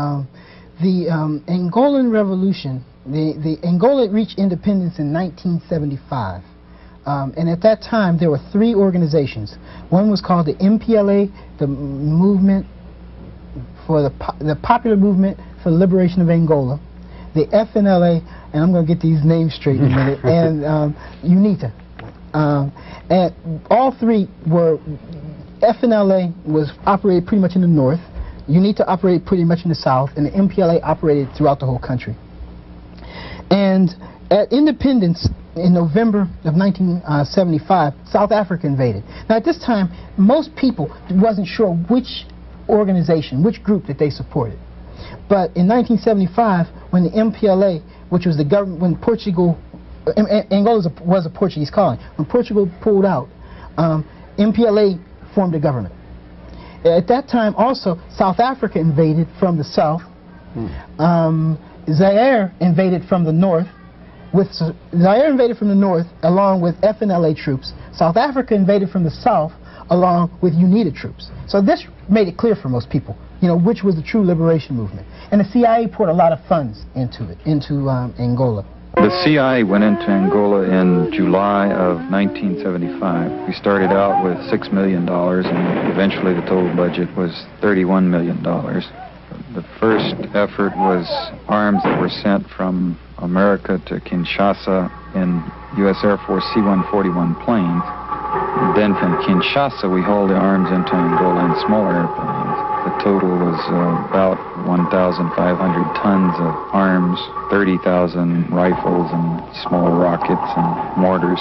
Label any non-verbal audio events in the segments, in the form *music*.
Um, the um, Angolan Revolution, the, the Angola reached independence in 1975. Um, and at that time, there were three organizations. One was called the MPLA, the Movement for the, po the Popular Movement for the Liberation of Angola, the FNLA, and I'm going to get these names straight in a minute, *laughs* and um, UNITA. Um, and all three were, FNLA was operated pretty much in the north, UNITA operate pretty much in the south, and the MPLA operated throughout the whole country. And at independence in November of 1975, South Africa invaded. Now at this time, most people wasn't sure which organization, which group that they supported. But in 1975, when the MPLA, which was the government, when Portugal, Angola was a Portuguese colony, when Portugal pulled out, um, MPLA formed a government. At that time, also, South Africa invaded from the south. Hmm. Um, Zaire invaded from the north. With Zaire invaded from the north along with FNLA troops. South Africa invaded from the south along with UNITA troops. So this made it clear for most people, you know, which was the true liberation movement. And the CIA poured a lot of funds into it, into um, Angola. The CIA went into Angola in July of 1975. We started out with $6 million, and eventually the total budget was $31 million. The first effort was arms that were sent from America to Kinshasa in U.S. Air Force C-141 planes. Then from Kinshasa, we hauled the arms into Angola in smaller airplanes. Total was uh, about 1,500 tons of arms, 30,000 rifles and small rockets and mortars.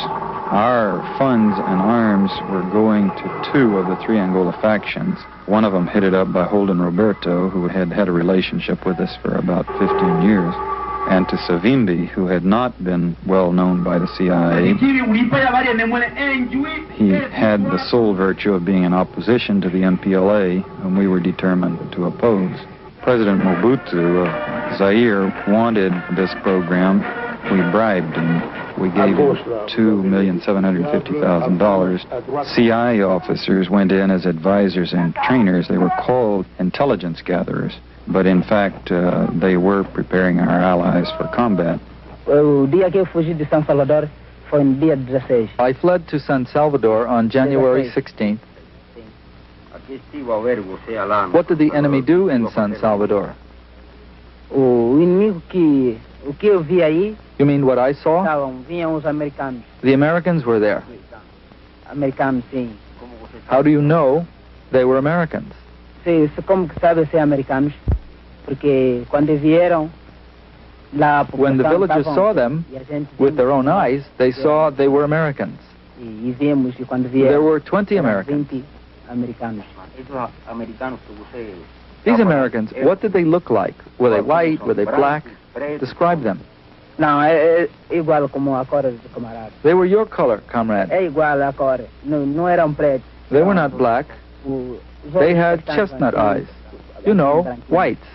Our funds and arms were going to two of the three Angola factions. One of them headed up by Holden Roberto, who had had a relationship with us for about 15 years and to Savimbi, who had not been well known by the CIA. He had the sole virtue of being in opposition to the MPLA, whom we were determined to oppose. President Mobutu of Zaire wanted this program. We bribed him. We gave him $2,750,000. CIA officers went in as advisors and trainers. They were called intelligence gatherers but in fact, uh, they were preparing our allies for combat. I fled to San Salvador on January 16th. What did the enemy do in San Salvador? You mean what I saw? The Americans were there. How do you know they were Americans? como que sabe ser americanos? Porque quando vieram lá when the villagers saw them with their own eyes, they saw they were Americans. There were 20 Americans. These Americans, what did they look like? Were they white? Were they black? Describe them. They were your color, comrade. They were not black. They had chestnut eyes. You know, whites.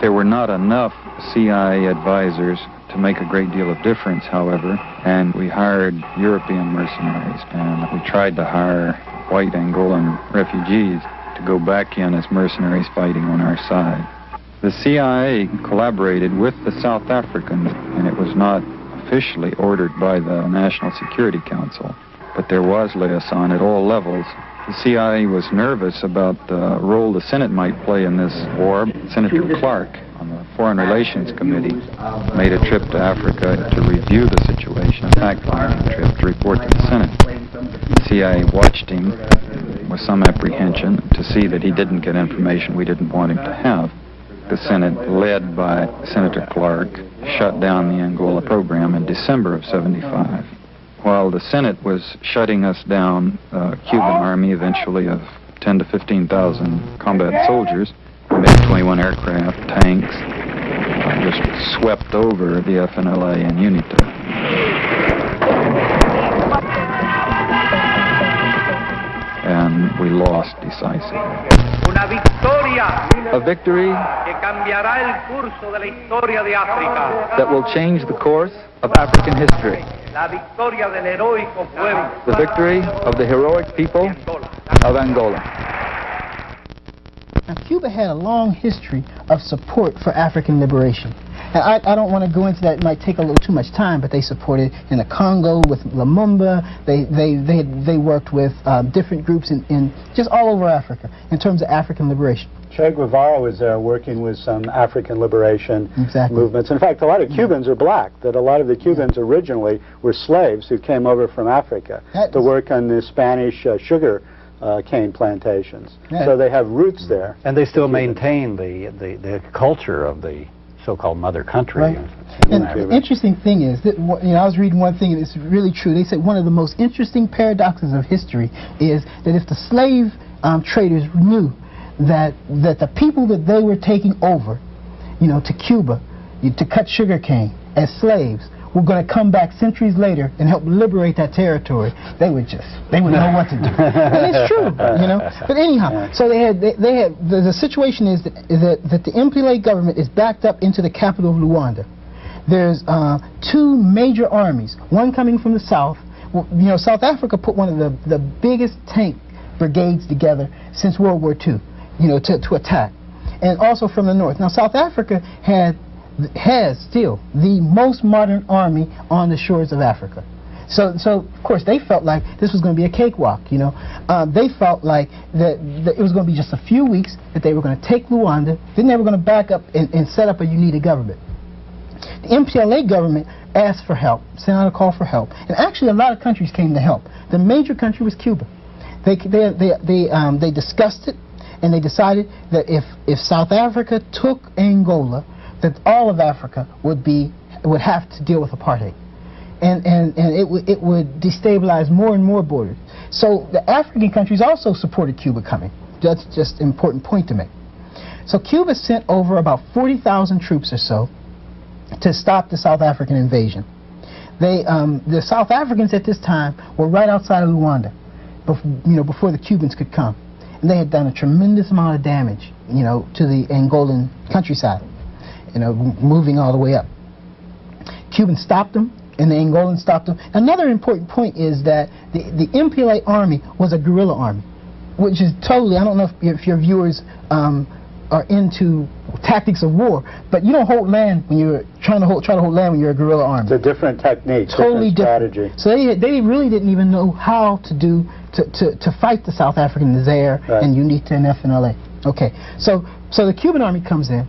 There were not enough CIA advisors to make a great deal of difference, however, and we hired European mercenaries, and we tried to hire white Angolan refugees to go back in as mercenaries fighting on our side. The CIA collaborated with the South Africans, and it was not officially ordered by the National Security Council, but there was liaison at all levels the CIA was nervous about the role the Senate might play in this war. Senator Clark on the Foreign Relations Committee made a trip to Africa to review the situation, a fact-finding trip to report to the Senate. The CIA watched him with some apprehension to see that he didn't get information we didn't want him to have. The Senate, led by Senator Clark, shut down the Angola program in December of 75 while the Senate was shutting us down, uh, Cuban army eventually of 10 to 15,000 combat soldiers, MiG-21 aircraft, tanks, uh, just swept over the FNLA and UNITA. And we lost decisively. A victory that will change the course of African history. The victory of the heroic people of Angola. Now, Cuba had a long history of support for African liberation. And I, I don't want to go into that. It might take a little too much time, but they supported in the Congo with Lumumba. They they they they worked with um, different groups in, in just all over Africa in terms of African liberation. Che Guevara was there working with some African liberation exactly. movements. In fact, a lot of Cubans are black, that a lot of the Cubans yeah. originally were slaves who came over from Africa that to work on the Spanish uh, sugar uh, cane plantations. Yeah. So they have roots there. And they still the maintain the, the, the culture of the so-called mother country. Right. And the interesting thing is that you know I was reading one thing and it's really true. They said one of the most interesting paradoxes of history is that if the slave um, traders knew that that the people that they were taking over, you know, to Cuba, to cut sugar cane as slaves, were going to come back centuries later and help liberate that territory, they would just they would know what to do. and it's true, *laughs* you know. But anyhow, so they had they, they had the, the situation is that, that that the MPLA government is backed up into the capital of Luanda. There's uh, two major armies, one coming from the south. Well, you know, South Africa put one of the the biggest tank brigades together since World War II you know, to, to attack. And also from the north. Now, South Africa had has still the most modern army on the shores of Africa. So, so of course, they felt like this was going to be a cakewalk. You know, um, they felt like that, that, it was going to be just a few weeks that they were going to take Luanda, then they were going to back up and, and set up a united government. The MPLA government asked for help, sent out a call for help, and actually a lot of countries came to help. The major country was Cuba. They they they they, um, they discussed it and they decided that if, if South Africa took Angola, that all of Africa would be would have to deal with apartheid. And, and, and it, it would destabilize more and more borders. So the African countries also supported Cuba coming. That's just an important point to make. So Cuba sent over about 40,000 troops or so to stop the South African invasion. They, um, the South Africans at this time were right outside of Luanda, before, you know, before the Cubans could come And they had done a tremendous amount of damage, you know, to the Angolan countryside, you know, moving all the way up. Cubans stopped them, and the Angolans stopped them. Another important point is that the, the MPLA army was a guerrilla army, which is totally, I don't know if, if your viewers um, are into tactics of war, but you don't hold land when you're trying to hold, try to hold land when you're a guerrilla army. It's a different technique, totally different strategy. Different. So they, they really didn't even know how to do to, to, to fight the South African Zaire right. and UNITA and FNLA. Okay, so so the Cuban army comes in,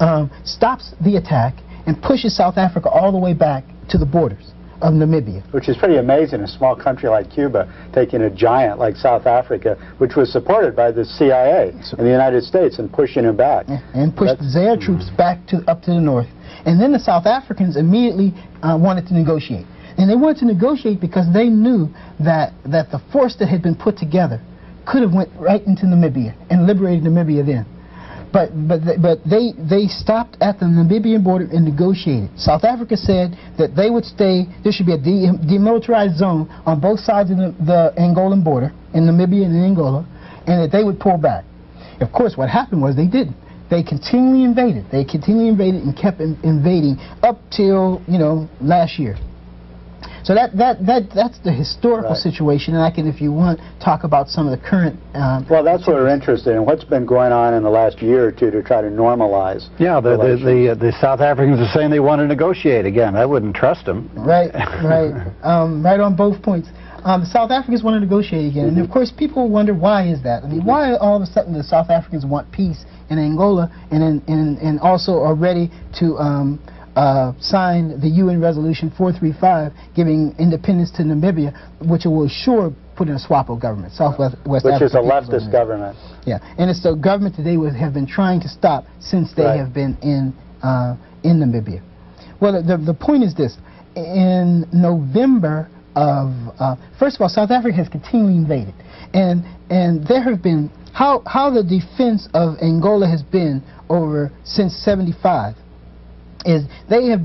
um, stops the attack, and pushes South Africa all the way back to the borders of Namibia. Which is pretty amazing, a small country like Cuba taking a giant like South Africa, which was supported by the CIA so, and the United States, and pushing him back. Yeah, and pushed That's, Zaire troops back to up to the north. And then the South Africans immediately uh, wanted to negotiate. And they wanted to negotiate because they knew that, that the force that had been put together could have went right into Namibia and liberated Namibia then. But, but, but they, they stopped at the Namibian border and negotiated. South Africa said that they would stay, there should be a de demilitarized zone on both sides of the, the Angolan border, in Namibia and in Angola, and that they would pull back. Of course, what happened was they didn't. They continually invaded. They continually invaded and kept in invading up till, you know, last year. So that, that, that, that's the historical right. situation, and I can, if you want, talk about some of the current... Um, well, that's what we're interested in. What's been going on in the last year or two to try to normalize Yeah, the, the, the, uh, the, South Africans are saying they want to negotiate again. I wouldn't trust them. Right, *laughs* right. Um, right on both points. Um, the South Africans want to negotiate again, mm -hmm. and of course people wonder why is that? I mean, why all of a sudden the South Africans want peace in Angola and, in, and, and also are ready to... Um, uh, signed the UN Resolution 435 giving independence to Namibia, which will sure put in a SWAPO government, Southwest West Which Africa is a leftist government. Yeah, and it's the government that they would have been trying to stop since they right. have been in, uh, in Namibia. Well, the, the point is this. In November of, uh, first of all, South Africa has continually invaded. And, and there have been, how, how the defense of Angola has been over since 75 is they have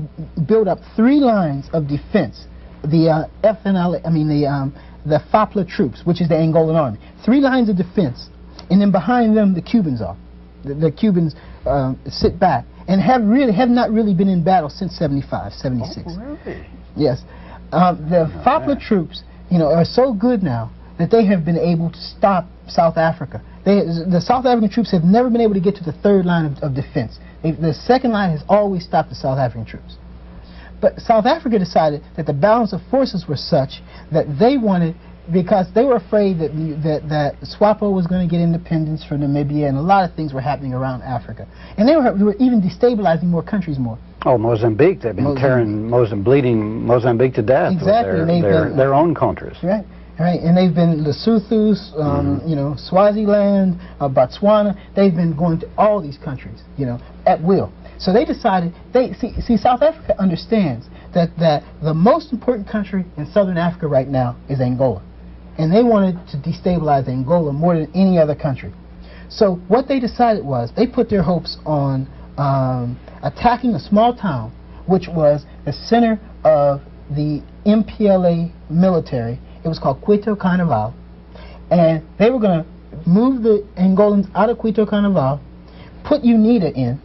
built up three lines of defense. The uh, FNL, I mean the um, the FAPLA troops, which is the Angolan army. Three lines of defense, and then behind them the Cubans are. The, the Cubans uh, sit back and have really have not really been in battle since 75, 76. Oh, really? Yes. Um, the FAPLA troops, you know, are so good now that they have been able to stop South Africa. They, the South African troops have never been able to get to the third line of, of defense. The second line has always stopped the South African troops. But South Africa decided that the balance of forces were such that they wanted, because they were afraid that that, that SWAPO was going to get independence from Namibia, and a lot of things were happening around Africa, and they were, they were even destabilizing more countries more. Oh, Mozambique! They've been Mozambique. tearing Mozambique, bleeding Mozambique to death exactly. with their, their, their own countries. Right. Right, and they've been Lesotho, um, mm-hmm. you know, Swaziland, uh, Botswana. They've been going to all these countries, you know, at will. So they decided. They see, see South Africa understands that that the most important country in Southern Africa right now is Angola, and they wanted to destabilize Angola more than any other country. So what they decided was they put their hopes on um, attacking a small town, which was the center of the MPLA military it was called Cuito Cuanavale. And they were going to move the Angolans out of Cuito Cuanavale, put UNITA in,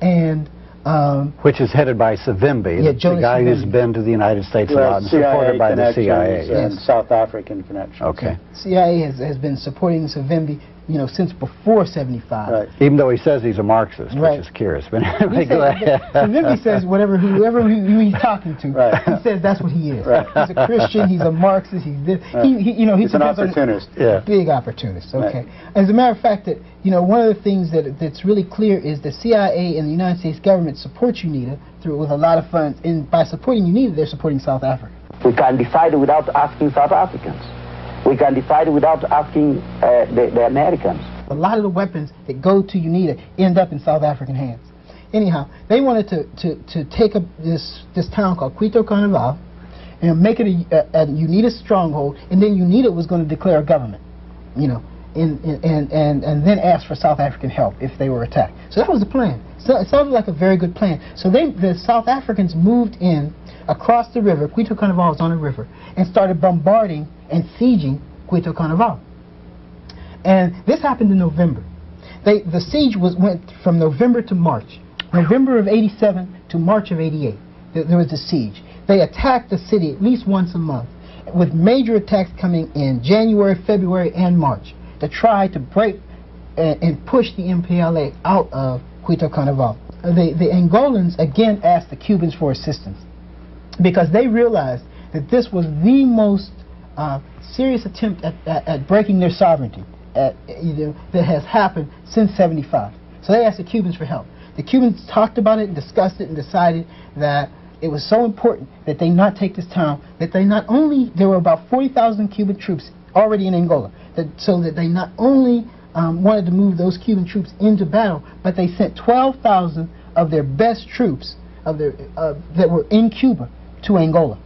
and um, Which is headed by Savimbi, yeah, the, the guy Savimbi. who's been to the United States well, a lot and supported by the CIA. And yes. South African connections. Okay. CIA has, has been supporting Savimbi you know, since before 75. Right. Even though he says he's a Marxist, right. which is curious. But he says, so says whatever, whoever who he's talking to, right. he says that's what he is. Right. He's a Christian, he's a Marxist, he's this. Right. He, he, you know, he's an opportunist. Yeah. Big opportunist, okay. As a matter of fact, that, you know, one of the things that that's really clear is the CIA and the United States government supports UNITA through with a lot of funds. And by supporting UNITA, they're supporting South Africa. We can decide without asking South Africans. We can decide without asking uh, the, the Americans. A lot of the weapons that go to UNITA end up in South African hands. Anyhow, they wanted to, to, to take a, this, this town called Cuito Cuanavale and make it a, a, a UNITA stronghold, and then UNITA was going to declare a government, you know, in, and, and, and then ask for South African help if they were attacked. So that was the plan. So it sounded like a very good plan. So they, the South Africans moved in across the river, Cuito Cuanavale is on the river, and started bombarding and sieging Cuito Cuanavale. And this happened in November. They, the siege was, went from November to March. November of 87 to March of 88, there, there was a siege. They attacked the city at least once a month, with major attacks coming in January, February, and March to try to break and, and push the MPLA out of Cuito Cuanavale. The, the Angolans again asked the Cubans for assistance because they realized that this was the most uh, serious attempt at, at, at breaking their sovereignty at, that has happened since 75. So they asked the Cubans for help. The Cubans talked about it and discussed it and decided that it was so important that they not take this town, that they not only, there were about 40,000 Cuban troops already in Angola, that, so that they not only um, wanted to move those Cuban troops into battle, but they sent 12,000 of their best troops of their, uh, that were in Cuba to Angola.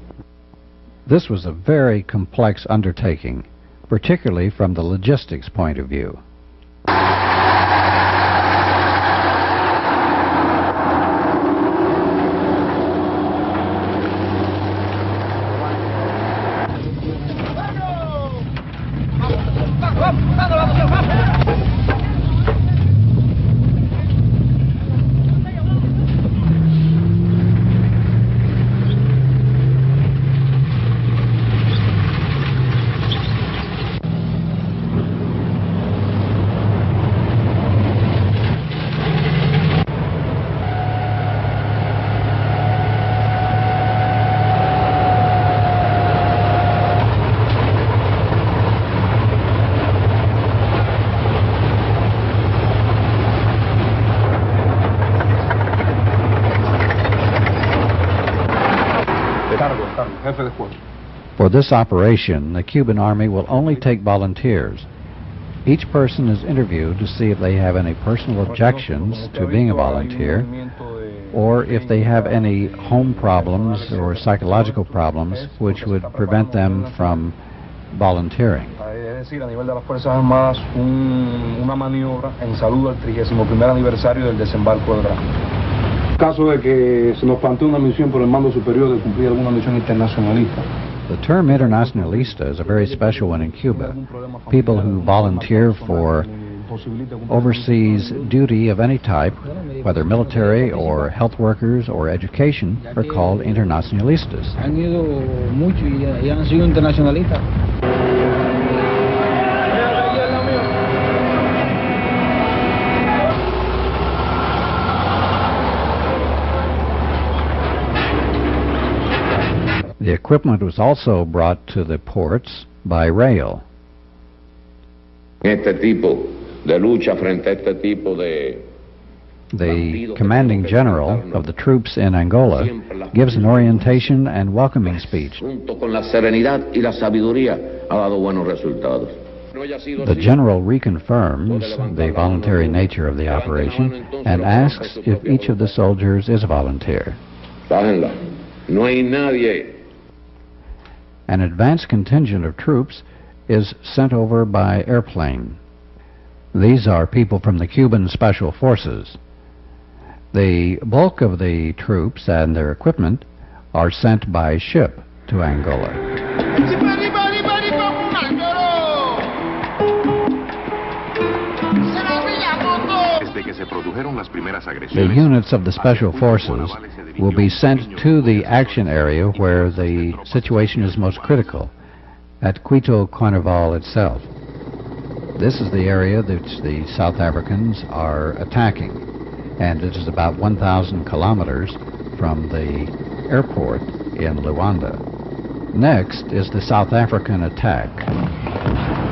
This was a very complex undertaking particularly from the logistics point of view. For this operation, the Cuban Army will only take volunteers. Each person is interviewed to see if they have any personal objections to being a volunteer or if they have any home problems or psychological problems which would prevent them from volunteering. en saludo al 31 aniversario del desembarco de caso de que se nos plantee una misión por el mando superior de cumplir alguna misión internacionalista. The term internationalista is a very special one in Cuba. People who volunteer for overseas duty of any type, whether military or health workers or education, are called internacionalistas. The equipment was also brought to the ports by rail. Este tipo de lucha frente a este tipo de the commanding general of the troops in Angola gives an orientation and welcoming speech. The general reconfirms the voluntary nature of the operation and asks if each of the soldiers is a volunteer. An advance contingent of troops is sent over by airplane. These are people from the Cuban Special Forces. The bulk of the troops and their equipment are sent by ship to Angola. The units of the Special Forces will be sent to the action area where the situation is most critical, at Cuito Cuanavale itself. This is the area that the South Africans are attacking and it is about 1,000 kilometers from the airport in Luanda. Next is the South African attack.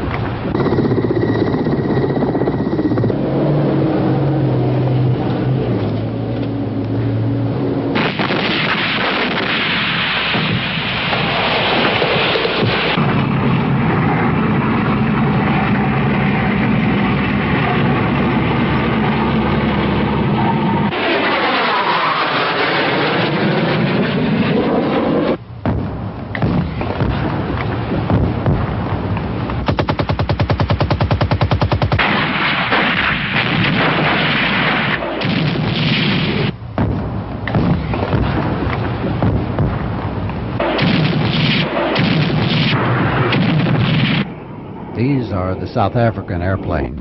South African airplanes.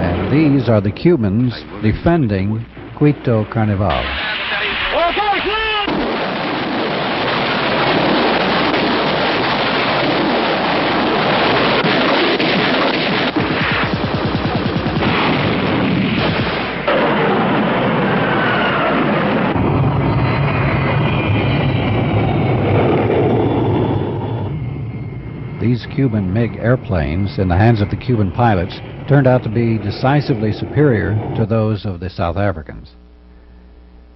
And these are the Cubans defending Cuito Cuanavale. Cuban MiG airplanes, in the hands of the Cuban pilots, turned out to be decisively superior to those of the South Africans.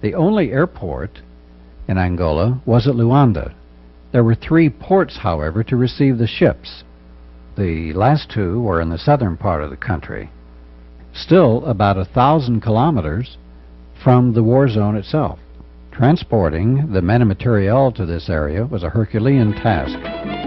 The only airport in Angola was at Luanda. There were three ports, however, to receive the ships. The last two were in the southern part of the country. Still about a thousand kilometers from the war zone itself. Transporting the men and materiel to this area was a Herculean task.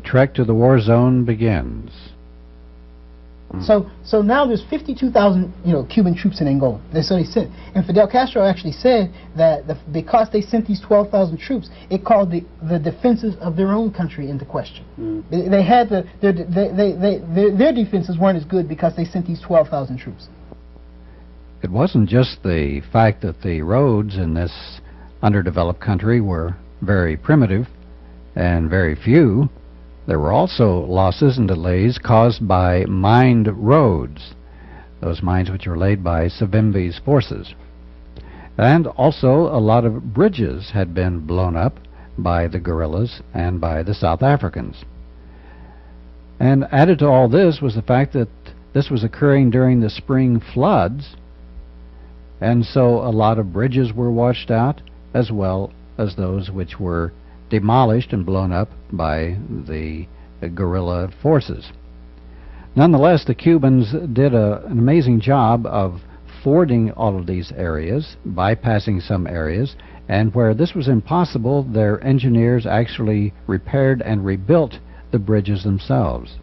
Trek to the war zone begins. So, so now there's 52,000, you know, Cuban troops in Angola. That's what they said. And Fidel Castro actually said that the, because they sent these 12,000 troops, it called the, the defenses of their own country into question. Mm. They, they, had the, their, they, they, they, their, their defenses weren't as good because they sent these 12,000 troops. It wasn't just the fact that the roads in this underdeveloped country were very primitive and very few. There were also losses and delays caused by mined roads, those mines which were laid by Savimbi's forces. And also a lot of bridges had been blown up by the guerrillas and by the South Africans. And added to all this was the fact that this was occurring during the spring floods, and so a lot of bridges were washed out, as well as those which were demolished and blown up by the guerrilla forces. Nonetheless, the Cubans did a, an amazing job of fording all of these areas, bypassing some areas, and where this was impossible, their engineers actually repaired and rebuilt the bridges themselves.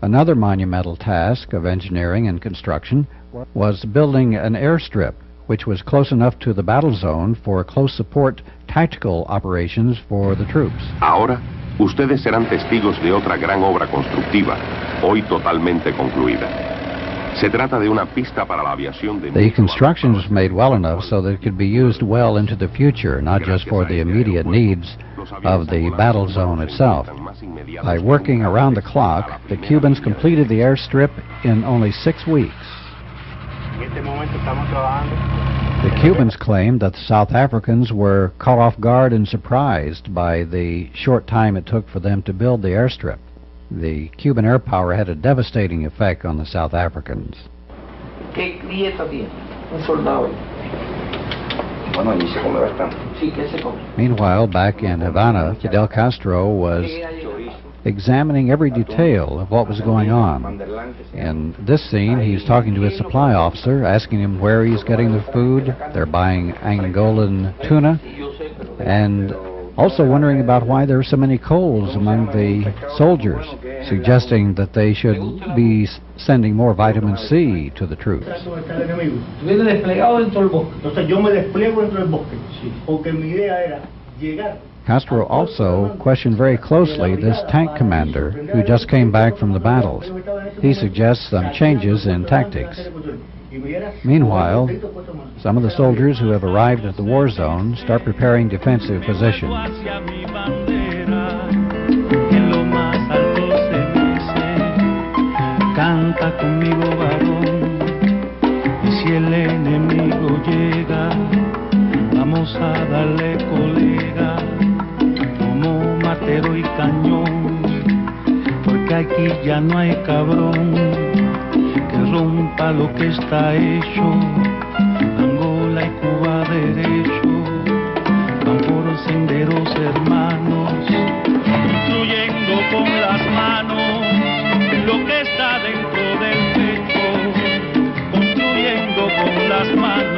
Another monumental task of engineering and construction was building an airstrip which was close enough to the battle zone for close support tactical operations for the troops. Ahora, ustedes serán testigos de otra gran obra constructiva, hoy totalmente concluida. The construction was made well enough so that it could be used well into the future, not just for the immediate needs of the battle zone itself. By working around the clock, the Cubans completed the airstrip in only six weeks. The Cubans claimed that the South Africans were caught off guard and surprised by the short time it took for them to build the airstrip. The Cuban air power had a devastating effect on the South Africans. Meanwhile, back in Havana, Fidel Castro was examining every detail of what was going on. In this scene, he's talking to his supply officer, asking him where he's getting the food. They're buying Angolan tuna, and also wondering about why there are so many coals among the soldiers, suggesting that they should be sending more vitamin C to the troops. Castro also questioned very closely this tank commander who just came back from the battles. He suggests some changes in tactics. Meanwhile, some of the soldiers who have arrived at the war zone start preparing defensive positions. Canta conmigo varón, y si el enemigo llega, vamos a darle y cañón, porque aquí ya no hay cabrón rompa lo que está hecho. Angola y Cuba derecho van por senderos hermanos, construyendo con las manos lo que está dentro del pecho, construyendo con las manos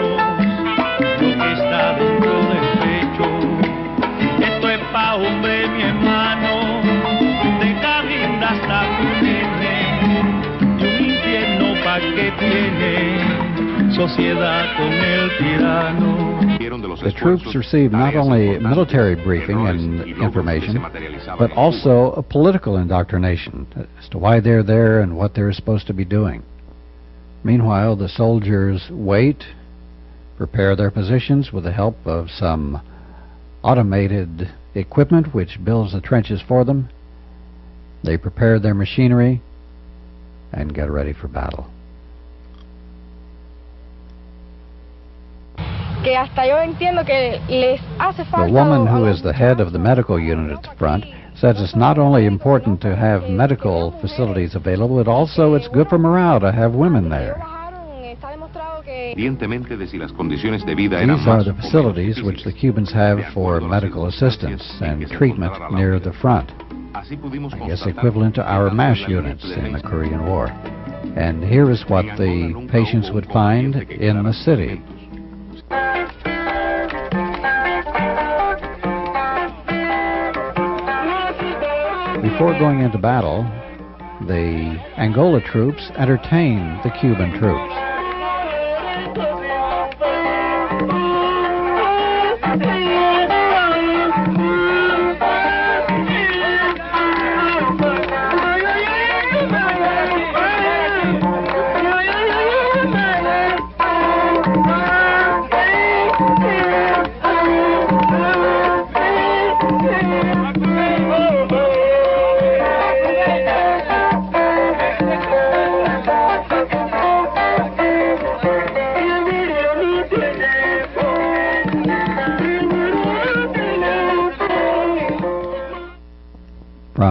hombre, mi hermano, de cabinda hasta que tiene sociedad con el tirano. The troops received not only military briefing and information, but also a political indoctrination as to why they're there and what they're supposed to be doing. Meanwhile, the soldiers wait, prepare their positions with the help of some automated equipment which builds the trenches for them. They prepare their machinery and get ready for battle. The woman who is the head of the medical unit at the front says it's not only important to have medical facilities available, but also it's good for morale to have women there. These are the facilities which the Cubans have for medical assistance and treatment near the front. I guess equivalent to our MASH units in the Korean War. And here is what the patients would find in the city. Before going into battle, the Angola troops entertained the Cuban troops.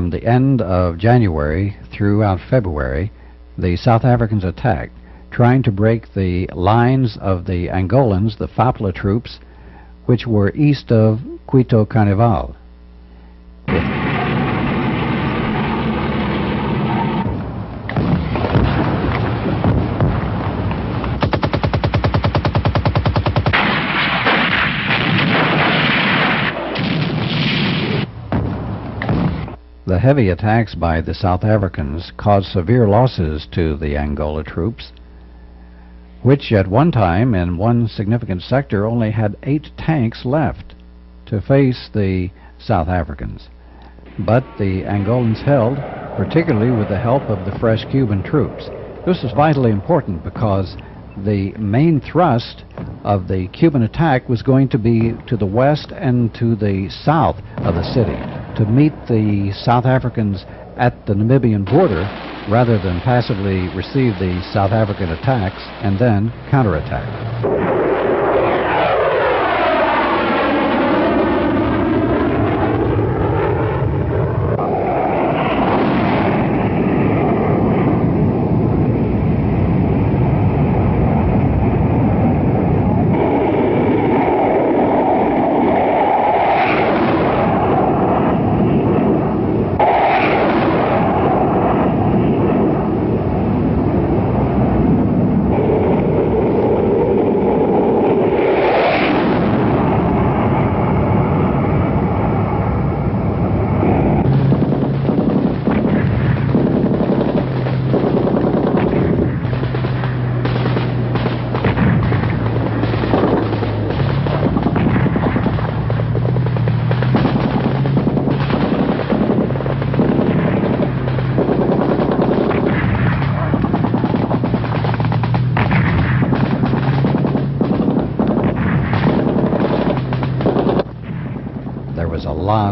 From the end of January throughout February, the South Africans attacked, trying to break the lines of the Angolans, the FAPLA troops, which were east of Cuito Cuanavale. Heavy attacks by the South Africans caused severe losses to the Angola troops, which at one time in one significant sector only had eight tanks left to face the South Africans. But the Angolans held, particularly with the help of the fresh Cuban troops. This was vitally important because the main thrust of the Cuban attack was going to be to the west and to the south of the city to meet the South Africans at the Namibian border rather than passively receive the South African attacks and then counterattack.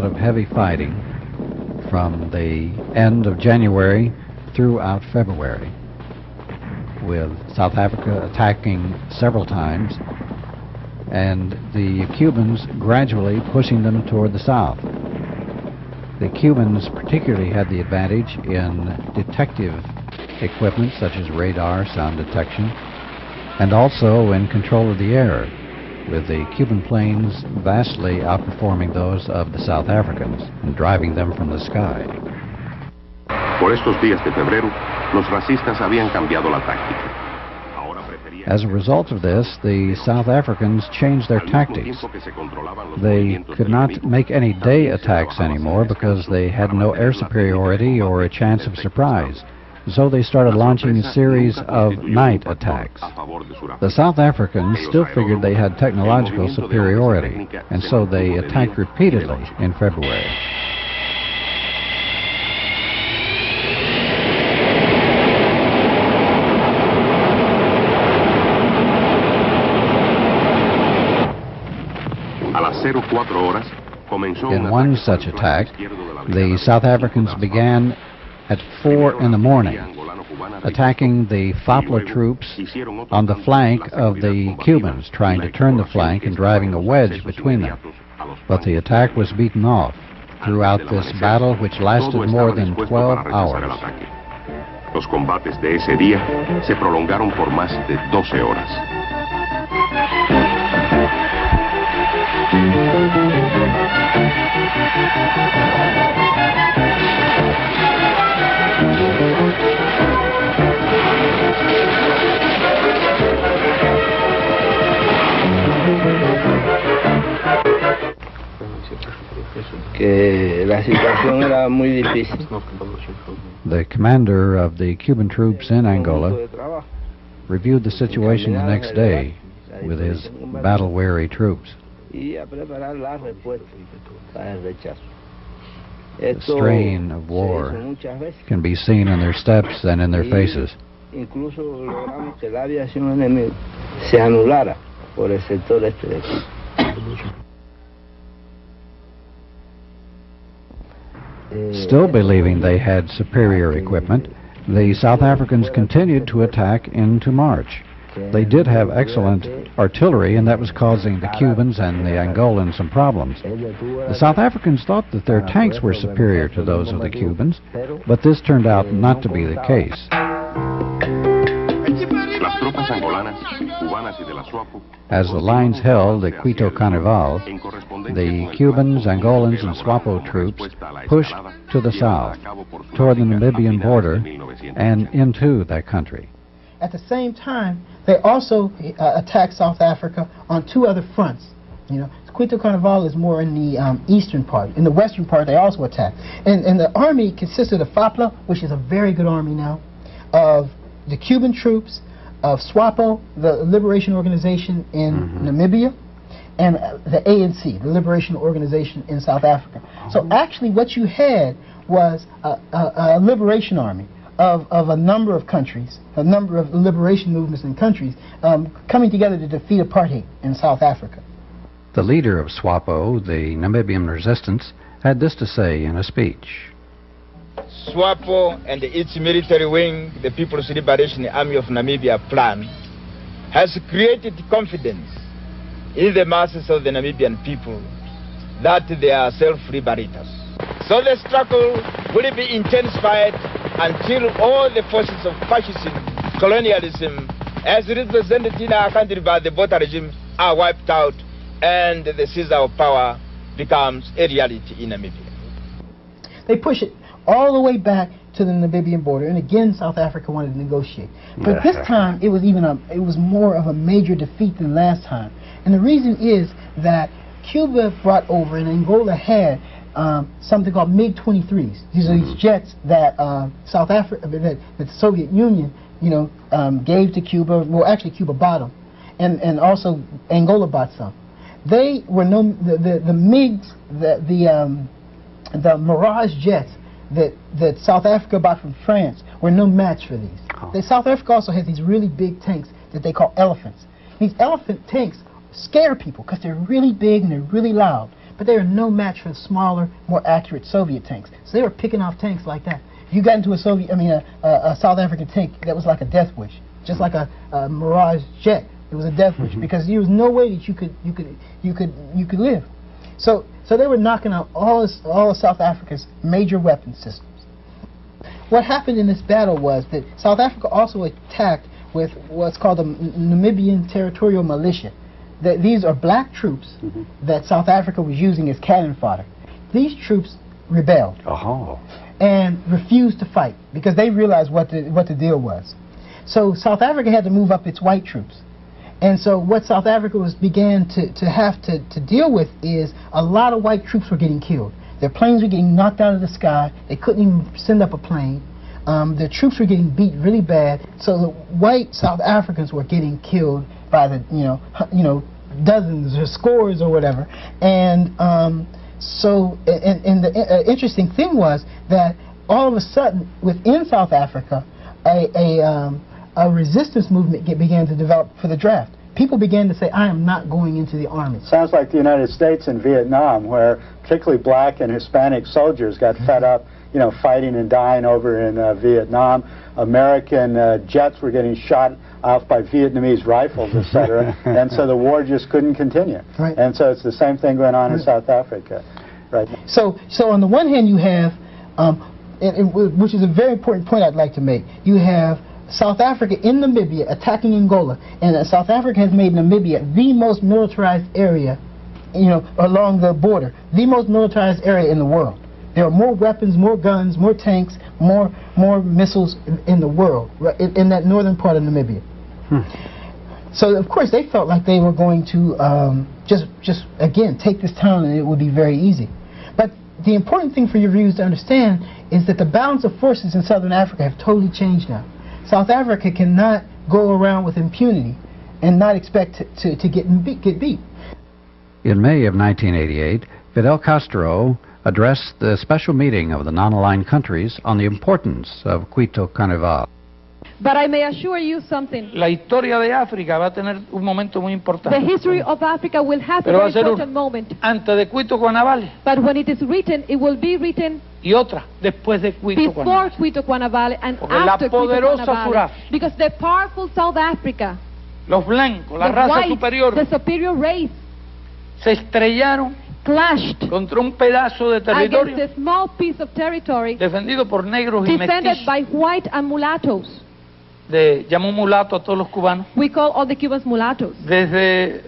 Lot of heavy fighting from the end of January throughout February, with South Africa attacking several times and the Cubans gradually pushing them toward the south. The Cubans particularly had the advantage in detective equipment such as radar, sound detection, and also in control of the air with the Cuban planes vastly outperforming those of the South Africans and driving them from the sky. Por estos días de febrero, los racistas habían cambiado la táctica. As a result of this, the South Africans changed their tactics. They could not make any day attacks anymore because they had no air superiority or a chance of surprise so they started launching a series of night attacks. The South Africans still figured they had technological superiority, and so they attacked repeatedly in February. In one such attack, the South Africans began at 4 in the morning, attacking the FAPLA troops on the flank of the Cubans, trying to turn the flank and driving a wedge between them. But the attack was beaten off throughout this battle, which lasted more than 12 hours. Los combates de ese día se prolongaron por más de 12 horas. Que la situación era muy difícil. The commander of the Cuban troops in Angola reviewed the situation the next day with his battle-weary troops. The strain of war can be seen in their steps and in their faces. Incluso logramos que la aviación enemiga se anulara por el sector este de aquí. Still believing they had superior equipment, the South Africans continued to attack into March. They did have excellent artillery, and that was causing the Cubans and the Angolans some problems. The South Africans thought that their tanks were superior to those of the Cubans, but this turned out not to be the case. As the lines held at Cuito Cuanavale, the Cubans, Angolans, and SWAPO troops pushed to the south, toward the Namibian border, and into that country. At the same time, they also uh, attacked South Africa on two other fronts. You know, Cuito Cuanavale is more in the um, eastern part. In the western part, they also attacked. And, and the army consisted of FAPLA, which is a very good army now, of the Cuban troops, of SWAPO, the Liberation Organization in mm -hmm. Namibia, and the ANC, the Liberation Organization in South Africa. So actually what you had was a, a, a liberation army of, of a number of countries, a number of liberation movements and countries um, coming together to defeat apartheid in South Africa. The leader of SWAPO, the Namibian resistance, had this to say in a speech. SWAPO and its military wing, the People's Liberation Army of Namibia plan, has created confidence in the masses of the Namibian people that they are self-liberators. So the struggle will be intensified until all the forces of fascism, colonialism, as represented in our country by the Botha regime, are wiped out and the seizure of power becomes a reality in Namibia. They push it all the way back to the Namibian border, and again South Africa wanted to negotiate. But this time it was even a, it was more of a major defeat than last time. And the reason is that Cuba brought over, and Angola had um, something called MiG-23s. These are these mm-hmm. jets that uh, South Africa, that, that, the Soviet Union, you know, um, gave to Cuba. Well, actually, Cuba bought them, and and also Angola bought some. They were no the the, the MiGs, the the um, the Mirage jets that that South Africa bought from France were no match for these. Oh. The South Africa also has these really big tanks that they call elephants. These elephant tanks scare people because they're really big and they're really loud, but they are no match for the smaller, more accurate Soviet tanks. So they were picking off tanks like that. If you got into a Soviet, I mean, a, a, a South African tank that was like a death wish, just like a, a Mirage jet. It was a death wish mm-hmm. because there was no way that you could you could you could you could live. So so they were knocking out all of, all of South Africa's major weapon systems. What happened in this battle was that South Africa also attacked with what's called the Namibian Territorial Militia. That these are black troops mm -hmm. that South Africa was using as cannon fodder. These troops rebelled oh. and refused to fight because they realized what the, what the deal was. So South Africa had to move up its white troops. And so what South Africa was began to, to have to, to deal with is a lot of white troops were getting killed. Their planes were getting knocked out of the sky. They couldn't even send up a plane. Um, their troops were getting beat really bad. So the white South Africans were getting killed by the, you know, you know, dozens or scores or whatever. And um, so, and, and the uh, interesting thing was that all of a sudden, within South Africa, a, a um, a resistance movement began to develop for the draft. People began to say, I am not going into the army. Sounds like the United States in Vietnam, where particularly black and Hispanic soldiers got fed up, you know, fighting and dying over in uh, Vietnam. American uh, jets were getting shot off by Vietnamese rifles, etc. *laughs* and so the war just couldn't continue. Right. And so it's the same thing going on in South Africa. Right. So, so on the one hand, you have, um, it, it, which is a very important point I'd like to make, you have South Africa in Namibia attacking Angola, and uh, South Africa has made Namibia the most militarized area, you know, along the border, the most militarized area in the world. There are more weapons, more guns, more tanks, more more missiles in, the world, right, in, in, that northern part of Namibia. Hmm. So of course they felt like they were going to um, just just again take this town and it would be very easy. But the important thing for your viewers to understand is that the balance of forces in southern Africa have totally changed now. South Africa cannot go around with impunity and not expect to, to, to get, beat, get beat. In May of 1988, Fidel Castro addressed the special meeting of the non-aligned countries on the importance of Cuito Cuanavale. But I may assure you something. La historia de África va a tener un momento muy importante. The history of Africa will have Pero a very important un, moment. Antes de Cuito Cuanavale. But when it is written, it will be written y otra después de Before Cuanavale and Porque after la poderosa Cuito Because the powerful South Africa, los blancos, la raza white, superior, the superior race, se estrellaron clashed contra un pedazo de territorio against a small piece of territory defendido por negros y defended mestizos. by white and mulattoes. De, llamó mulato a todos los cubanos. We call all the Cubans mulattoes. Desde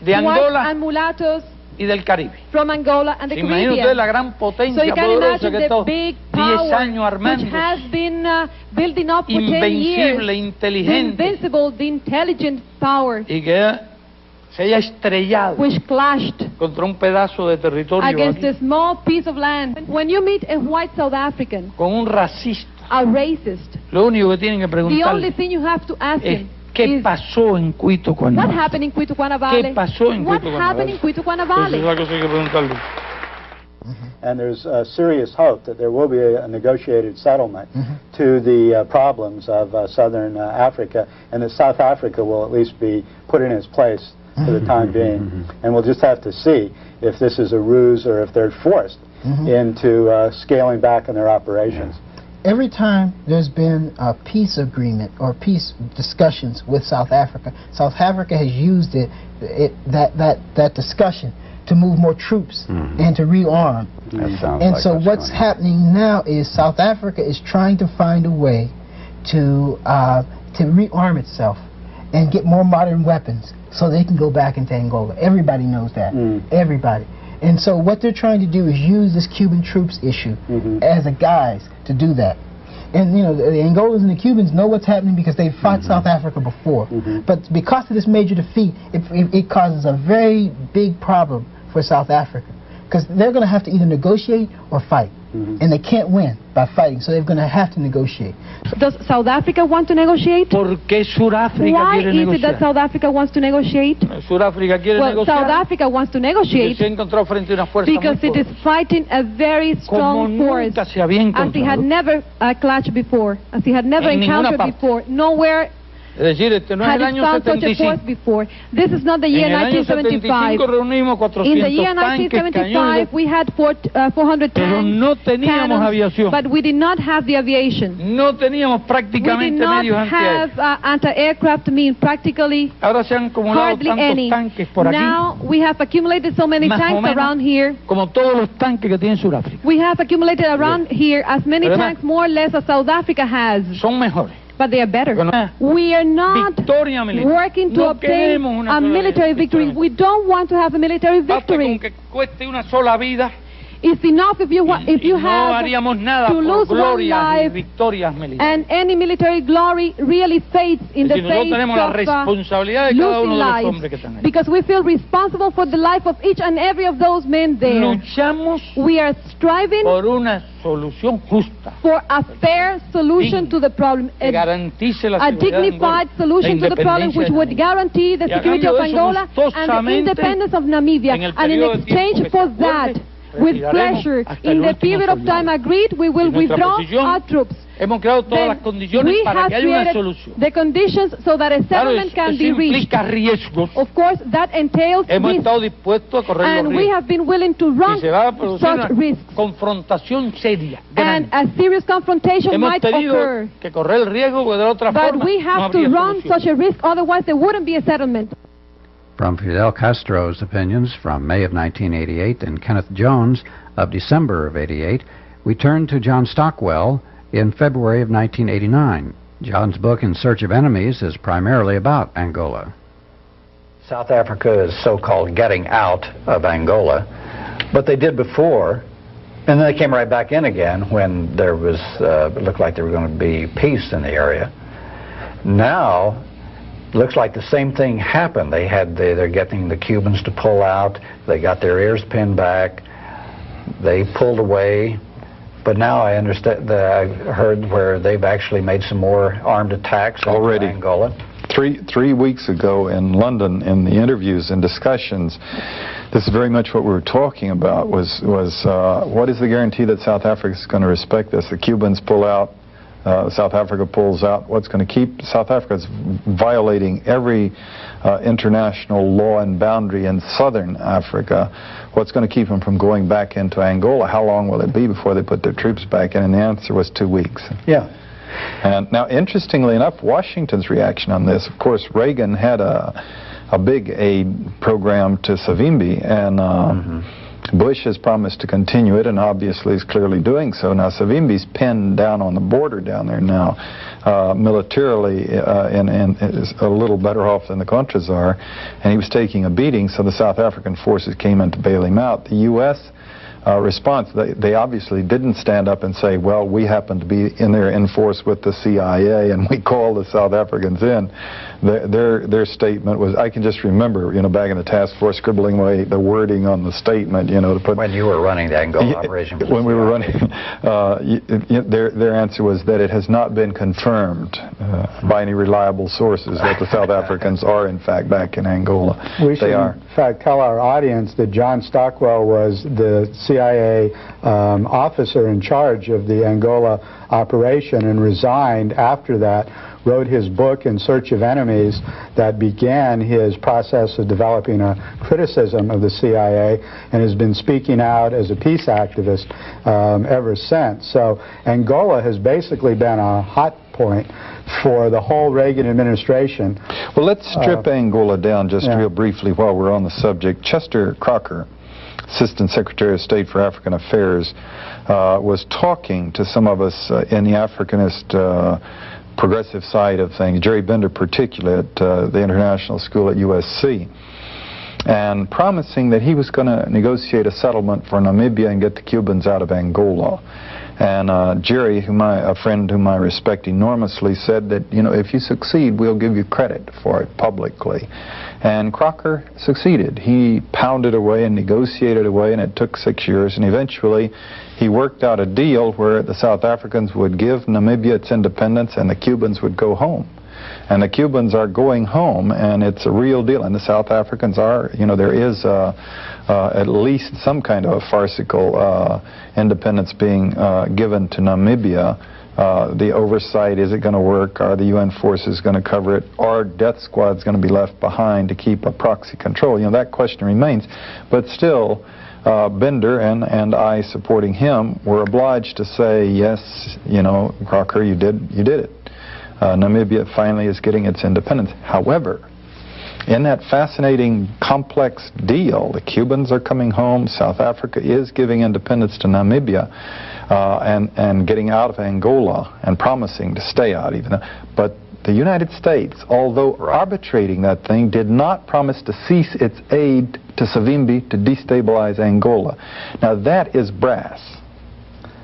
de Angola and mulattoes y del Caribe. From Angola and the Caribbean. usted la gran potencia so poderosa que está 10 años armando. Been uh, up Invencible, 10 years. inteligente. The power. Y que se haya estrellado which clashed contra un pedazo de territorio against aquí. a small piece of land. When you meet a white South African, con un racista, a racist, lo único que tienen que preguntarle the only thing you have to ask es ¿Qué pasó en Cuito What happened in Cuito ¿Qué pasó en What happened in Cuito Esa es la cosa que hay que preguntarle. -hmm. And there's a serious hope that there will be a, a negotiated settlement mm -hmm. to the uh, problems of uh, southern uh, Africa, and that South Africa will at least be put in its place for the time mm-hmm. being. Mm-hmm. And we'll just have to see if this is a ruse or if they're forced into uh, scaling back on their operations. Yeah every time there's been a peace agreement or peace discussions with South Africa, South Africa has used it, it that, that, that discussion to move more troops mm -hmm. and to rearm. and like so what's happening now is South Africa is trying to find a way to uh, to rearm itself and get more modern weapons so they can go back into Angola. Everybody knows that. Mm. Everybody. And so what they're trying to do is use this Cuban troops issue mm -hmm. as a guise to do that. And you know the, Angolans and the Cubans know what's happening because they fought mm -hmm. South Africa before. Mm -hmm. But because of this major defeat, it, it, it causes a very big problem for South Africa because they're going to have to either negotiate or fight. -hmm. And they can't win by fighting, so they're going to have to negotiate. Does South Africa want to negotiate? ¿Por qué Sudáfrica Why quiere is negociar? it that South Africa wants to negotiate? Sudáfrica quiere well, negociar. South Africa wants to negotiate se encontrado frente a una fuerza because it is fighting a very strong force se había as he had never uh, clutched before, as he had never en encountered before. Nowhere Es decir, este no es el año 75. Before. This is not the year en el 1975. reunimos 400 In the year 1975, we had four, uh, 400 Pero no teníamos cannons, aviación. But we did not have the aviation. No teníamos prácticamente we did not medios have uh, anti-aircraft practically Ahora se han acumulado hardly tantos any. tanques por aquí. Now we have accumulated so many Más tanks menos around here. Como todos los tanques que tiene Sudáfrica. We have accumulated around here as many tanks more or less as South Africa has. Son mejores. But they are better. Ah. We are not working to no obtain a military victory. We don't want to have a military Basta victory. Con que cueste una sola vida. It's enough if you if you no have haríamos nada to lose one glorias life victorias militares. and any military glory really fades in Es the decir, nosotros face tenemos la of uh, responsabilidad de cada uno de los hombres que están ahí. because we feel responsible for the life of each and every of those men there. Luchamos we are striving por una solución justa for a fair solution to the problem, a, a dignified solution to the problem which would guarantee the security of cambio de eso, Angola and the independence of Namibia. And in periodo de tiempo exchange for that, with pleasure, in the period of time agreed, we will withdraw our troops. Hemos creado todas Then las condiciones we para have que haya una created solución. the conditions so that a Claro, settlement eso, can be reached. riesgos. Of course, that entails Hemos risks, estado dispuestos a correr and los we have been willing to run y se va a producir such una risks. confrontación seria. And a serious confrontation Hemos might tenido occur. que correr el riesgo porque de otra But forma we no have to run solución. such a risk, otherwise there wouldn't be a settlement. From Fidel Castro's opinions from May of 1988 and Kenneth Jones of December of 88, we turn to John Stockwell in February of 1989. John's book In Search of Enemies is primarily about Angola. South Africa is so-called getting out of Angola, but they did before, and then they came right back in again when there was uh, looked like there were going to be peace in the area. Now, looks like the same thing happened. They had the, they're getting the Cubans to pull out. They got their ears pinned back. They pulled away. But now I understand. that I heard where they've actually made some more armed attacks Already. Angola. Three, three weeks ago in London, in the interviews and discussions, this is very much what we were talking about, was, was uh, what is the guarantee that South Africa is going to respect this? The Cubans pull out, uh, South Africa pulls out. What's going to keep South Africa is violating every uh, international law and boundary in southern Africa. What's going to keep them from going back into Angola? How long will it be before they put their troops back in? And the answer was two weeks. Yeah. And now, interestingly enough, Washington's reaction on this, of course, Reagan had a, a big aid program to Savimbi, and uh, Mm-hmm. Bush has promised to continue it, and obviously is clearly doing so. Now, Savimbi's pinned down on the border down there now, uh, militarily, uh, and, and is a little better off than the Contras are, and he was taking a beating, so the South African forces came in to bail him out. The U.S uh, response. They, they obviously didn't stand up and say, well, we happen to be in there in force with the CIA and we call the South Africans in. Their, their, their statement was, I can just remember, you know, back in the task force scribbling away the wording on the statement, you know, to put... When you were running the Angola operation. When we were running, uh, y- y- their, their answer was that it has not been confirmed uh, by any reliable sources that the South Africans are, in fact, back in Angola. We they should, are. in fact, tell our audience that John Stockwell was the CIA um, officer in charge of the Angola operation and resigned after that, wrote his book In Search of Enemies that began his process of developing a criticism of the CIA and has been speaking out as a peace activist um, ever since. So Angola has basically been a hot point for the whole Reagan administration. Well, let's strip uh, Angola down just yeah. real briefly while we're on the subject. Chester Crocker, Assistant Secretary of State for African Affairs, uh, was talking to some of us uh, in the Africanist uh, progressive side of things, Jerry Bender particularly at uh, the International School at USC, and promising that he was going to negotiate a settlement for Namibia and get the Cubans out of Angola. And uh, Jerry, whom I, a friend whom I respect enormously, said that, you know, if you succeed, we'll give you credit for it publicly. And Crocker succeeded. He pounded away and negotiated away, and it took six years. And eventually, he worked out a deal where the South Africans would give Namibia its independence and the Cubans would go home. And the Cubans are going home, and it's a real deal. And the South Africans are, you know, there is uh, uh, at least some kind of a farcical uh, independence being uh, given to Namibia. Uh, the oversight, is it going to work? Are the UN forces going to cover it? Are death squads going to be left behind to keep a proxy control? You know, that question remains. But still, uh, Bender and, and I supporting him were obliged to say, yes, you know, Crocker, you did, you did it. Uh, Namibia finally is getting its independence. However, in that fascinating, complex deal, the Cubans are coming home, South Africa is giving independence to Namibia, uh, and, and getting out of Angola and promising to stay out even though, but the United States, although arbitrating that thing, did not promise to cease its aid to Savimbi to destabilize Angola. Now that is brass.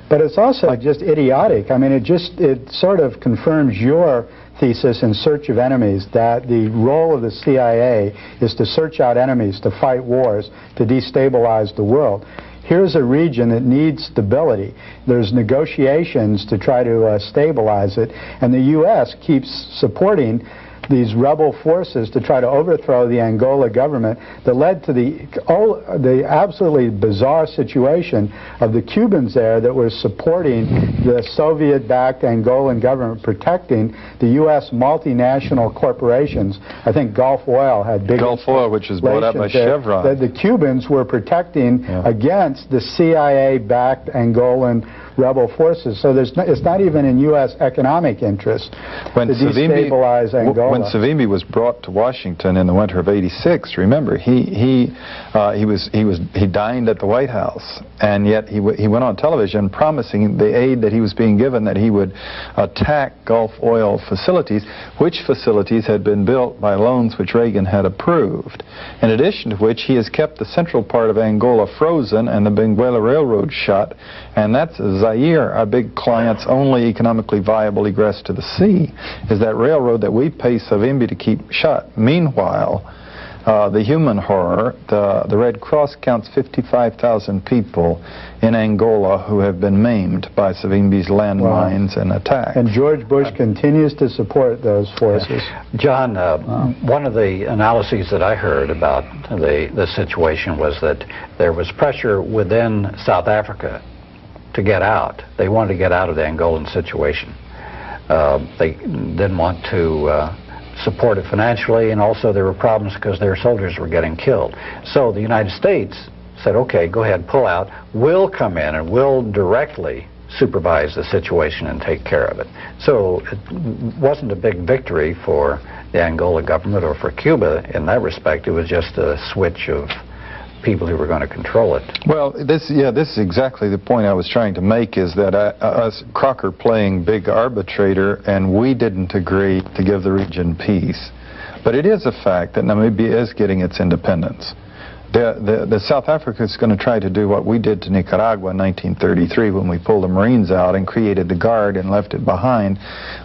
But it's also just idiotic. I mean, it just, it sort of confirms your thesis in Search of Enemies that the role of the CIA is to search out enemies, to fight wars, to destabilize the world here's a region that needs stability. There's negotiations to try to uh, stabilize it, and the U.S. keeps supporting these rebel forces to try to overthrow the Angola government that led to the, all, the absolutely bizarre situation of the Cubans there that were supporting the Soviet-backed Angolan government protecting the U.S. multinational corporations. I think Gulf Oil had big Gulf Oil, which was bought out by Chevron. That the Cubans were protecting yeah. against the CIA-backed Angolan rebel forces. So there's no, it's not even in U.S. economic interest when to Savimbi, destabilize Angola. When Savimbi was brought to Washington in the winter of '86, remember he he uh, he was he was he dined at the White House, and yet he he went on television promising the aid that he was being given that he would attack Gulf oil facilities, which facilities had been built by loans which Reagan had approved. In addition to which, he has kept the central part of Angola frozen and the Benguela Railroad shut, and that's Zaire, our big client's only economically viable egress to the sea, is that railroad that we pay Savimbi to keep shut. Meanwhile, uh, the human horror, the, the Red Cross counts 55,000 people in Angola who have been maimed by Savimbi's landmines wow. and attacks. And George Bush continues to support those forces. John, uh, wow. one of the analyses that I heard about the, the situation was that there was pressure within South Africa to get out. They wanted to get out of the Angolan situation. Uh, they didn't want to uh, support it financially, and also there were problems because their soldiers were getting killed. So the United States said, okay, go ahead, pull out. We'll come in and we'll directly supervise the situation and take care of it. So it wasn't a big victory for the Angola government or for Cuba in that respect. It was just a switch of people who were going to control it. Well, this yeah, this is exactly the point I was trying to make is that uh, us Crocker playing big arbitrator and we didn't agree to give the region peace. But it is a fact that Namibia is getting its independence. The, the, the, South Africa is going to try to do what we did to Nicaragua in 1933 when we pulled the Marines out and created the Guard and left it behind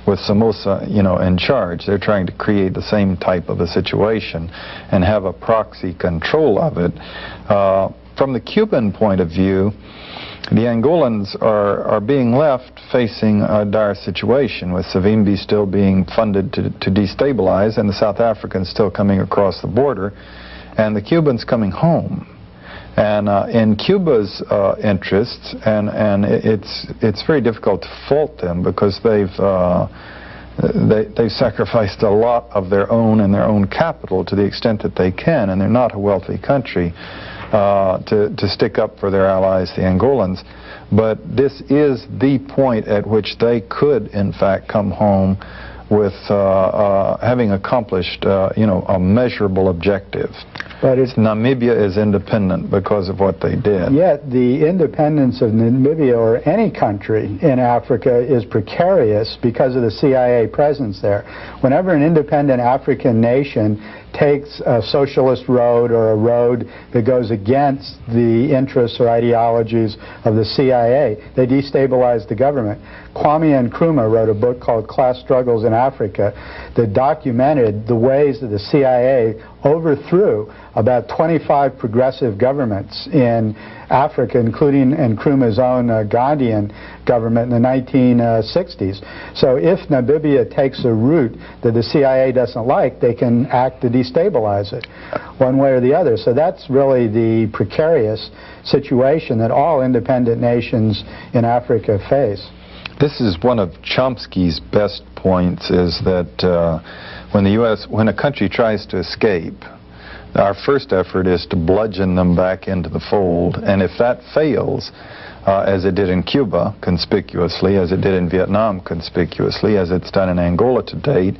with Somoza, you know, in charge. They're trying to create the same type of a situation and have a proxy control of it. Uh, from the Cuban point of view, the Angolans are, are being left facing a dire situation with Savimbi still being funded to, to destabilize and the South Africans still coming across the border and the Cubans coming home. And uh, in Cuba's uh, interests, and, and it's, it's very difficult to fault them because they've, uh, they, they've sacrificed a lot of their own and their own capital to the extent that they can, and they're not a wealthy country uh, to, to stick up for their allies, the Angolans. But this is the point at which they could, in fact, come home with uh, uh, having accomplished, uh, you know, a measurable objective. But it's, Namibia is independent because of what they did. Yet the independence of Namibia or any country in Africa is precarious because of the CIA presence there. Whenever an independent African nation takes a socialist road or a road that goes against the interests or ideologies of the CIA, they destabilize the government. Kwame Nkrumah wrote a book called Class Struggles in Africa that documented the ways that the CIA overthrew about 25 progressive governments in Africa, including Nkrumah's own uh, Ghanaian government in the 1960s. So if Namibia takes a route that the CIA doesn't like, they can act to destabilize it one way or the other. So that's really the precarious situation that all independent nations in Africa face. This is one of Chomsky's best points is that uh, when the U.S., when a country tries to escape, our first effort is to bludgeon them back into the fold, and if that fails, uh, as it did in Cuba conspicuously, as it did in Vietnam conspicuously, as it's done in Angola to date,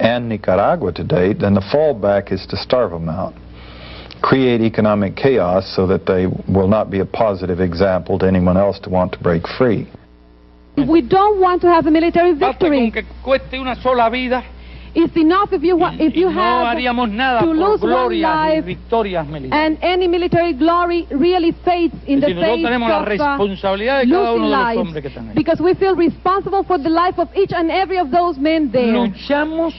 and Nicaragua to date, then the fallback is to starve them out. Create economic chaos so that they will not be a positive example to anyone else to want to break free. We don't want to have a military victory. It's enough if you want, if you have to lose one life and any military glory really fades in the face of uh, losing lives because we feel responsible for the life of each and every of those men there.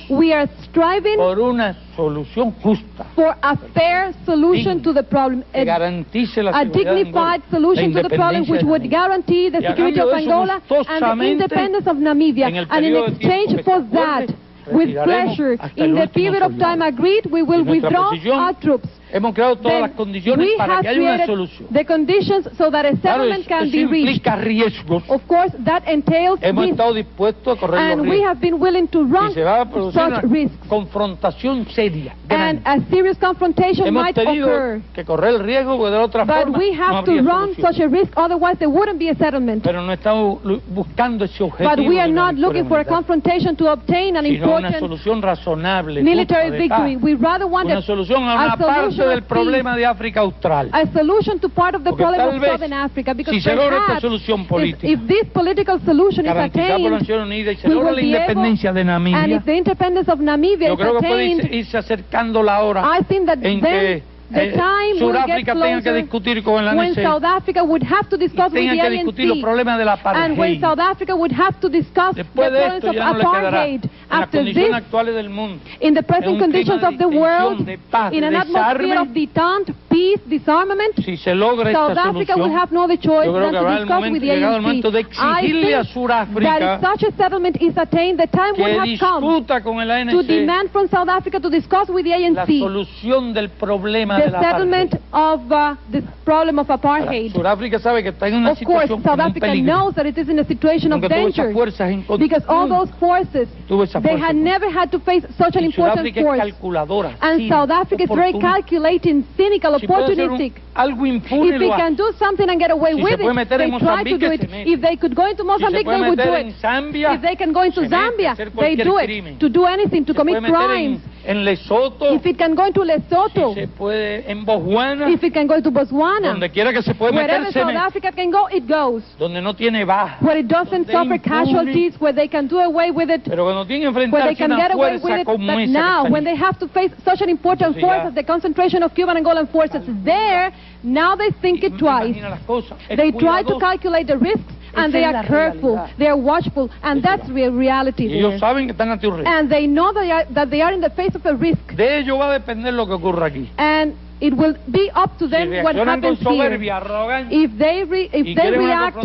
we are striving por una solución justa. for a fair solution to the problem, a, a dignified solution to the problem which would guarantee the security of Angola and the independence of Namibia. And in exchange for that, with pleasure. In the period of time agreed, we will withdraw our troops. Hemos creado todas las condiciones para que haya una solución. The conditions so that a settlement can be reached. riesgos. Of course, that entails Hemos estado dispuestos a correr and los we have been willing to run si se va a producir such una risks. confrontación seria. And a serious confrontation Hemos might tenido occur. que correr el riesgo porque de otra But forma we no have to run solución. such a risk, otherwise there wouldn't be a settlement. Pero no estamos buscando ese objetivo. But we are una not looking for a confrontation to obtain an sino una important solución razonable, military paz. victory. We rather want una solución a una solution del problema de África Austral. a solution to part of the Porque problem of vez, Southern Africa. Because si se logra esta solución if, política, if this political solution is por attained, Naciones Unidas y se logra la independencia de and Namibia, if the independence of Namibia yo is creo que puede irse, irse acercando la hora I think that en then que the eh, time Sudáfrica tenga que discutir con el when ANC South Africa would have to discuss with tenga the que discutir los ANC. problemas de la And when apartheid. South Africa would have to discuss the de problems esto of ya no le quedará apartheid en las after condiciones this, actuales del mundo. in the en present conditions of the world, de paz, in an atmosphere of detente, peace, disarmament, Si se logra South esta Africa solución, will have no other choice than to discuss momento, with the el momento de ANC. I a Sudáfrica that if such a settlement is attained, the time would have come discuta con el to ANC demand from South Africa to discuss with the la ANC solución del problema the settlement of uh, the problem of apartheid. Sudáfrica sabe que está en una Of course, South Africa knows that it is in a situation of Porque tuvo esas danger fuerzas en contra. because all those forces, they had never had to face such an important force. And South Africa is very calculating, cynical, Si puede hacer un- opportunistic. If they can do something and get away with it, they try to do it. If they could go into Mozambique, they would do it. If they can go into se mete a Zambia, they do it. To do anything, to commit crimes. If it can go into Lesotho, se puede en Botswana, if it can go to Botswana, donde quiera que se wherever meter, se South. Africa can go, it goes. donde no tiene baja. Where it doesn't Donde suffer impune. casualties, where they can do away with it, Pero cuando tiene que where they enfrentarse a can una get away with fuerza it. como But esa que now, está when allí, they have to face such an important Entonces force ya- as the concentration of Cuban Angolan forces there, now they think it twice. imagina las cosas. Es They try to cuidadoso. calculate the risks and they are careful, realidad. they are watchful, and that's real reality Y ellos there. saben que están ante un riesgo. And they know that they, are, that they are in the face of a risk, De ello va a depender lo que ocurra aquí. and it will be up to Si them what happens here. soberbia, arrogancia If they, re, y if they react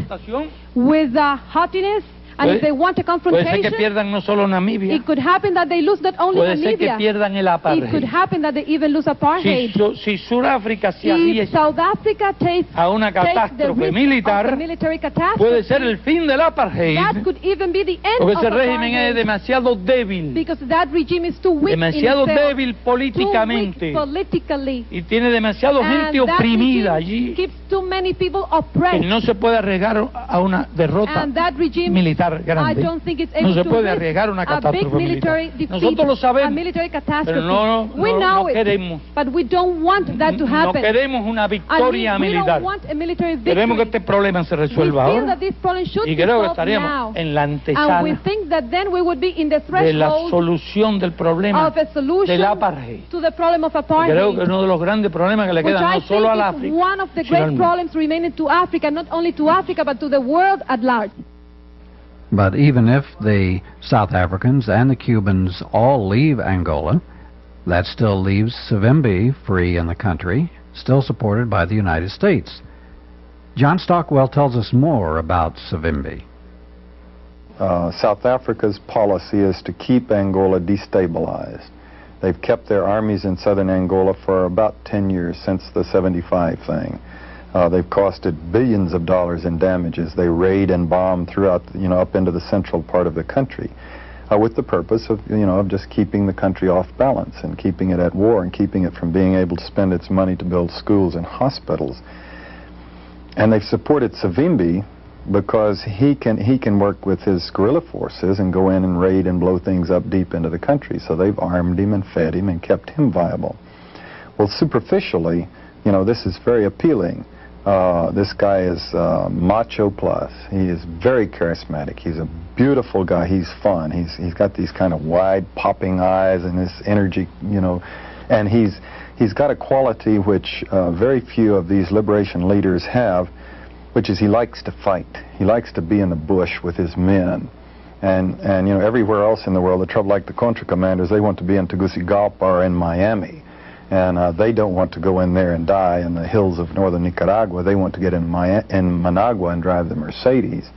with uh, haughtiness And if they want a confrontation, puede ser que pierdan no solo Namibia. It could happen that they lose not only puede Namibia. ser que pierdan el apartheid. It could happen that they even lose apartheid. Si, si Sudáfrica se if South Africa takes, a una catástrofe militar, military catastrophe, puede ser el fin del apartheid. That could even be the end porque of ese régimen es demasiado débil. Because that regime is too weak demasiado débil políticamente. Too weak politically. Y tiene demasiado gente oprimida allí. Keeps too many people oppressed. Que no se puede arriesgar a una derrota militar grande. no se puede arriesgar una catástrofe militar. Nosotros lo sabemos, pero no, no, no, no queremos. But we don't want that to happen. No queremos una victoria militar. Queremos que este problema se resuelva ahora. Y creo que estaríamos en la antesala de la solución del problema del apartheid. Creo que uno de los grandes problemas que le quedan no solo al África, sino al mundo. But even if the South Africans and the Cubans all leave Angola, that still leaves Savimbi free in the country, still supported by the United States. John Stockwell tells us more about Savimbi. Uh, South Africa's policy is to keep Angola destabilized. They've kept their armies in southern Angola for about 10 years since the 75 thing. Uh, they've costed billions of dollars in damages. They raid and bomb throughout, you know, up into the central part of the country, uh, with the purpose of, you know, of just keeping the country off balance and keeping it at war and keeping it from being able to spend its money to build schools and hospitals. And they've supported Savimbi because he can he can work with his guerrilla forces and go in and raid and blow things up deep into the country. So they've armed him and fed him and kept him viable. Well, superficially, you know, this is very appealing. Uh, this guy is uh, macho plus. He is very charismatic. He's a beautiful guy. He's fun. He's he's got these kind of wide popping eyes and this energy, you know, and he's he's got a quality which uh, very few of these liberation leaders have, which is he likes to fight. He likes to be in the bush with his men. And, and you know, everywhere else in the world, the trouble like the Contra commanders, they want to be in Tegucigalpa or in Miami and uh, they don't want to go in there and die in the hills of northern Nicaragua. They want to get in, Maya in Managua and drive the Mercedes.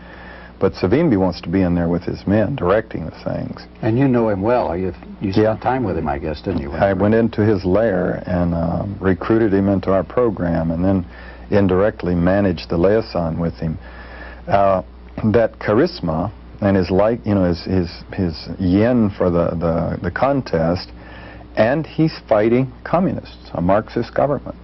But Savimbi wants to be in there with his men, directing the things. And you know him well. You, you spent yeah. time with him, I guess, didn't you? I went into his lair and uh, recruited him into our program and then indirectly managed the liaison with him. Uh, that charisma and his like, you know, his, his, his yen for the, the, the contest and he's fighting communists, a Marxist government.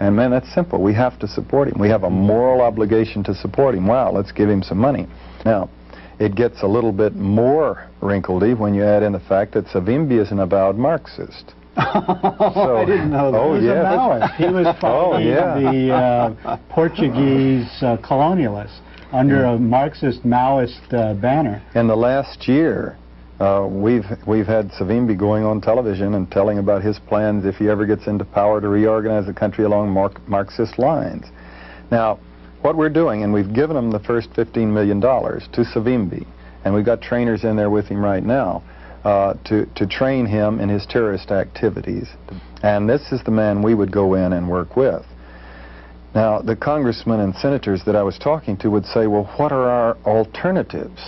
And man, that's simple. We have to support him. We have a moral obligation to support him. Wow, let's give him some money. Now, it gets a little bit more wrinkledy when you add in the fact that Savimbi is an avowed Marxist. so, *laughs* I didn't know that. Oh, he was yeah. He was *laughs* fighting oh, yeah. the uh, Portuguese uh, colonialists under a Marxist Maoist uh, banner. In the last year, uh, we've we've had Savimbi going on television and telling about his plans if he ever gets into power to reorganize the country along Marxist lines. Now, what we're doing, and we've given him the first $15 million to Savimbi, and we've got trainers in there with him right now uh, to, to train him in his terrorist activities. And this is the man we would go in and work with. Now, the congressmen and senators that I was talking to would say, well, what are our alternatives?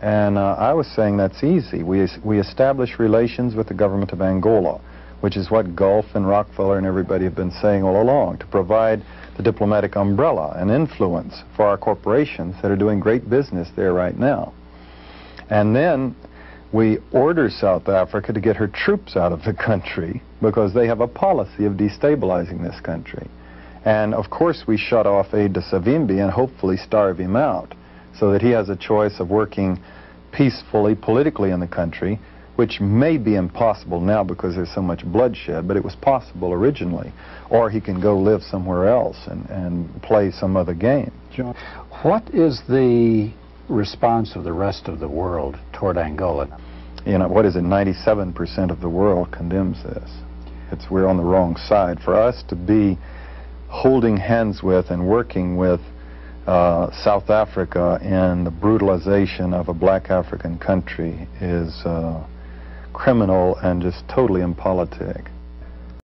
And uh, I was saying that's easy. We, we establish relations with the government of Angola, which is what Gulf and Rockefeller and everybody have been saying all along, to provide the diplomatic umbrella and influence for our corporations that are doing great business there right now. And then we order South Africa to get her troops out of the country because they have a policy of destabilizing this country. And of course we shut off aid to Savimbi and hopefully starve him out so that he has a choice of working peacefully, politically in the country, which may be impossible now because there's so much bloodshed, but it was possible originally. Or he can go live somewhere else and, and play some other game. John, what is the response of the rest of the world toward Angola? You know, what is it, 97% of the world condemns this. It's we're on the wrong side. For us to be holding hands with and working with uh, South Africa and the brutalization of a black African country is uh, criminal and just totally impolitic.